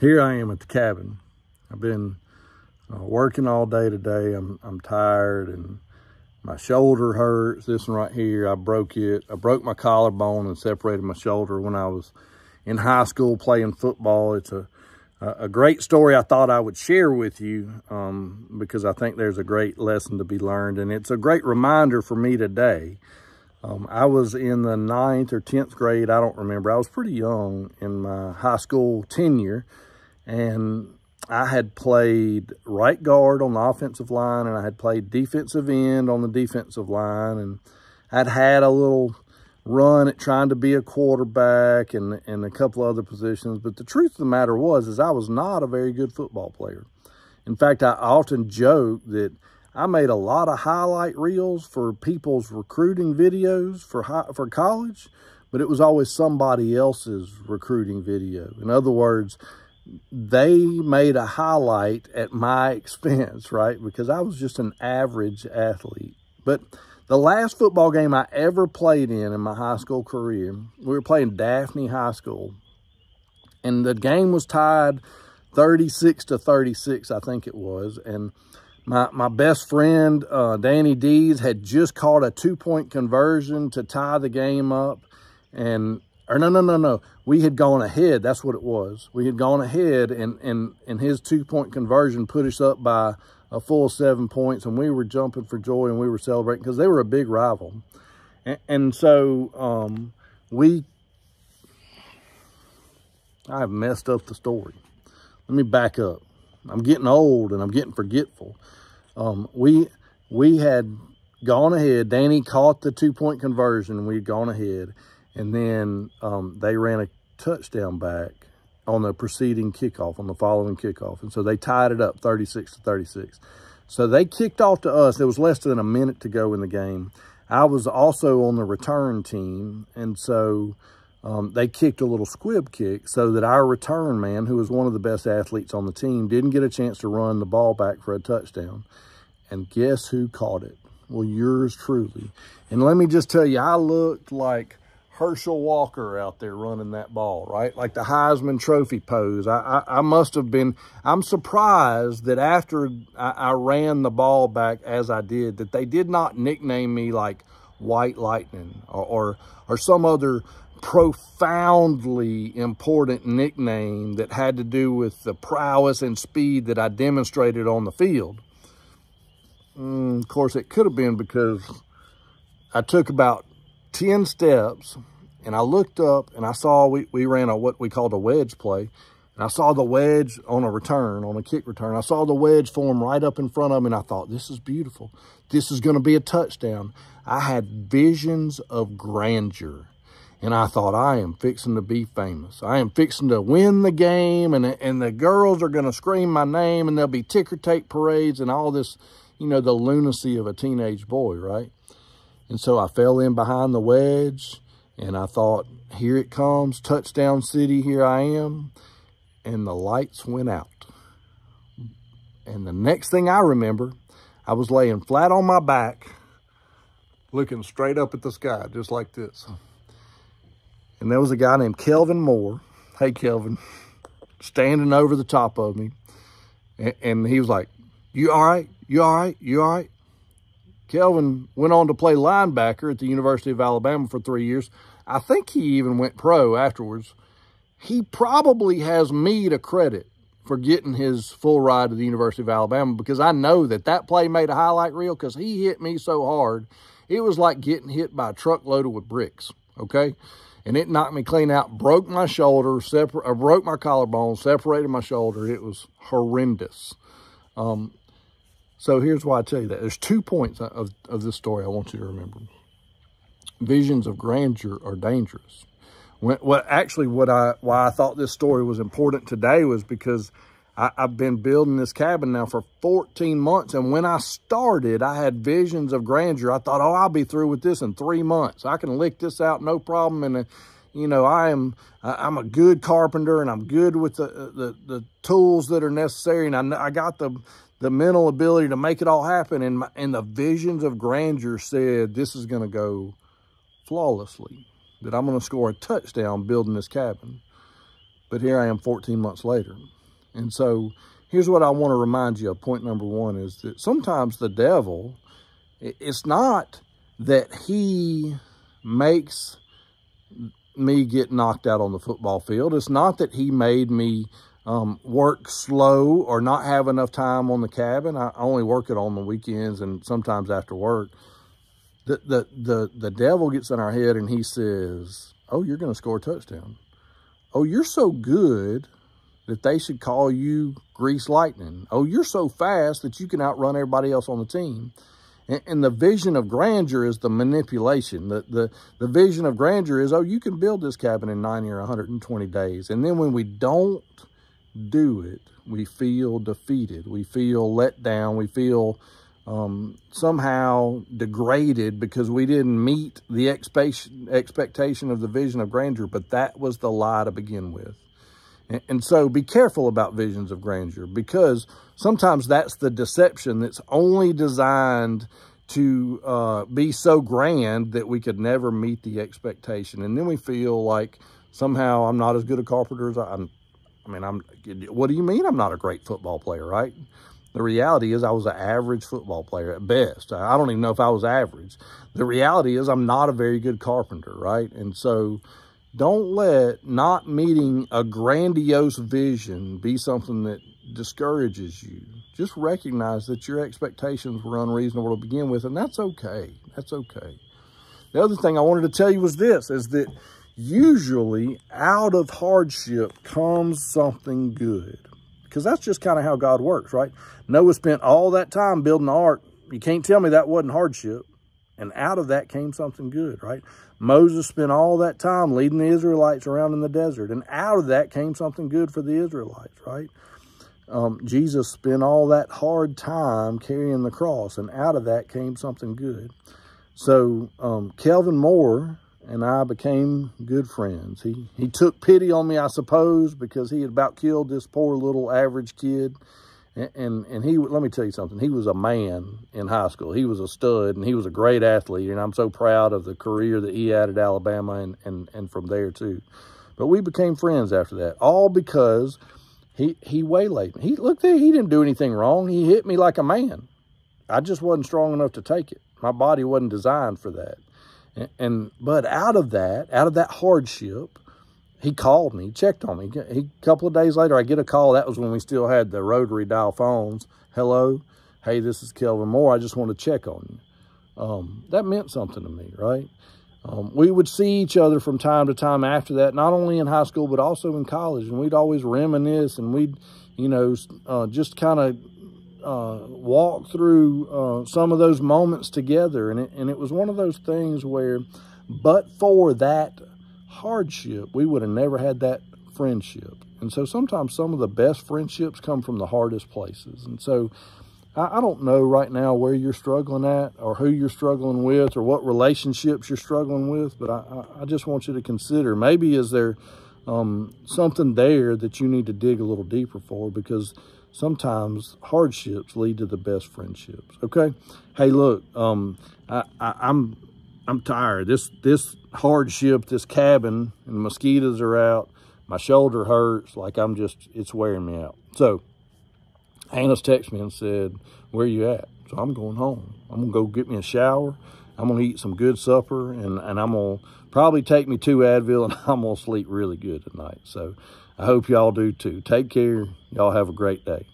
here I am at the cabin. I've been uh, working all day today. I'm, I'm tired and my shoulder hurts. This one right here, I broke it. I broke my collarbone and separated my shoulder when I was in high school playing football. It's a, a great story I thought I would share with you um, because I think there's a great lesson to be learned. And it's a great reminder for me today. Um, I was in the ninth or 10th grade. I don't remember. I was pretty young in my high school tenure. And I had played right guard on the offensive line and I had played defensive end on the defensive line. And I'd had a little run at trying to be a quarterback and, and a couple other positions. But the truth of the matter was, is I was not a very good football player. In fact, I often joke that I made a lot of highlight reels for people's recruiting videos for high, for college, but it was always somebody else's recruiting video. In other words, they made a highlight at my expense, right? Because I was just an average athlete. But the last football game I ever played in in my high school career, we were playing Daphne High School. And the game was tied 36 to 36, I think it was. And my, my best friend, uh, Danny Dees, had just caught a two-point conversion to tie the game up. And or no, no, no, no. We had gone ahead. That's what it was. We had gone ahead and, and, and his two-point conversion put us up by a full seven points and we were jumping for joy and we were celebrating because they were a big rival. And, and so um, we, I've messed up the story. Let me back up. I'm getting old and I'm getting forgetful. Um, we, we had gone ahead. Danny caught the two-point conversion. We'd gone ahead and then um, they ran a touchdown back on the preceding kickoff, on the following kickoff. And so they tied it up 36 to 36. So they kicked off to us. There was less than a minute to go in the game. I was also on the return team. And so um, they kicked a little squib kick so that our return man, who was one of the best athletes on the team, didn't get a chance to run the ball back for a touchdown. And guess who caught it? Well, yours truly. And let me just tell you, I looked like Herschel Walker out there running that ball, right? Like the Heisman Trophy pose. I, I, I must have been, I'm surprised that after I, I, ran the ball back as I did, that they did not nickname me like White Lightning or, or, or some other profoundly important nickname that had to do with the prowess and speed that I demonstrated on the field. Mm, of course, it could have been because I took about 10 steps and I looked up and I saw we, we ran a what we called a wedge play. And I saw the wedge on a return, on a kick return. I saw the wedge form right up in front of me and I thought, this is beautiful. This is going to be a touchdown. I had visions of grandeur. And I thought, I am fixing to be famous. I am fixing to win the game and, and the girls are going to scream my name and there'll be ticker tape parades and all this, you know, the lunacy of a teenage boy, right? And so I fell in behind the wedge and I thought, here it comes, touchdown city, here I am. And the lights went out. And the next thing I remember, I was laying flat on my back, looking straight up at the sky, just like this. And there was a guy named Kelvin Moore. Hey, Kelvin, standing over the top of me. And, he was like, you all right? You all right? You all right? Kelvin went on to play linebacker at the University of Alabama for three years. I think he even went pro afterwards. He probably has me to credit for getting his full ride to the University of Alabama because I know that that play made a highlight reel because he hit me so hard. It was like getting hit by a truck loaded with bricks, okay? And it knocked me clean out, broke my shoulder, separ- broke my collarbone, separated my shoulder. It was horrendous. Um, so here's why I tell you that. There's two points of, of this story I want you to remember. Visions of grandeur are dangerous. When, what actually what I why I thought this story was important today was because I, I've been building this cabin now for 14 months. And when I started, I had visions of grandeur. I thought, oh, I'll be through with this in three months. I can lick this out, no problem. And, uh, you know, I am, I'm a good carpenter and I'm good with the, the, the tools that are necessary. And I, I got the, the mental ability to make it all happen. And, my, and the visions of grandeur said, this is going to go flawlessly, that I'm going to score a touchdown building this cabin. But here I am 14 months later. And so here's what I want to remind you of. Point number one is that sometimes the devil, it's not that he makes me get knocked out on the football field. It's not that he made me um, work slow or not have enough time on the cabin. I only work it on the weekends and sometimes after work. The, the, the, the devil gets in our head and he says, oh, you're going to score a touchdown. Oh, you're so good that they should call you grease lightning. Oh, you're so fast that you can outrun everybody else on the team. And, and the vision of grandeur is the manipulation. The, the, the vision of grandeur is, oh, you can build this cabin in 90 or 120 days. And then when we don't do it, we feel defeated. We feel let down. We feel um, somehow degraded because we didn't meet the expectation, of the vision of grandeur, but that was the lie to begin with. And, so be careful about visions of grandeur because sometimes that's the deception that's only designed to uh, be so grand that we could never meet the expectation. And then we feel like somehow I'm not as good a carpenter as I, am I mean, I'm, what do you mean I'm not a great football player, right? The reality is I was an average football player at best. I don't even know if I was average. The reality is I'm not a very good carpenter, right? And so don't let not meeting a grandiose vision be something that discourages you. Just recognize that your expectations were unreasonable to begin with, and that's okay. That's okay. The other thing I wanted to tell you was this, is that usually out of hardship comes something good. Because that's just kind of how God works, right? Noah spent all that time building the ark. You can't tell me that wasn't hardship. And out of that came something good, right? Moses spent all that time leading the Israelites around in the desert. And out of that came something good for the Israelites, right? Um, Jesus spent all that hard time carrying the cross. And out of that came something good. So um, Kelvin Moore and I became good friends. He, he took pity on me, I suppose, because he had about killed this poor little average kid. And, and, and he, let me tell you something, he was a man in high school. He was a stud and he was a great athlete. And I'm so proud of the career that he had at Alabama and, and, and from there too. But we became friends after that, all because he, he waylaid me. He, look there, he didn't do anything wrong. He hit me like a man. I just wasn't strong enough to take it. My body wasn't designed for that. And, but out of that, out of that hardship, he called me, checked on me. He, a couple of days later, I get a call. That was when we still had the rotary dial phones. Hello, hey, this is Kelvin Moore. I just want to check on you. Um, that meant something to me, right? Um, we would see each other from time to time after that, not only in high school, but also in college. And we'd always reminisce and we'd, you know, uh, just kind of uh, walk through uh, some of those moments together. And it, and it was one of those things where, but for that hardship, we would have never had that friendship. And so sometimes some of the best friendships come from the hardest places. And so I, I don't know right now where you're struggling at or who you're struggling with or what relationships you're struggling with, but I, I just want you to consider maybe is there um, something there that you need to dig a little deeper for because sometimes hardships lead to the best friendships. Okay. Hey, look, um, I, I, I'm, I'm tired. This, this hardship, this cabin and mosquitoes are out. My shoulder hurts. Like I'm just, it's wearing me out. So Hannah's texted me and said, where you at? So I'm going home. I'm gonna go get me a shower. I'm gonna eat some good supper and, and I'm gonna probably take me two Advil and I'm gonna sleep really good tonight. So I hope y'all do too. Take care. Y'all have a great day.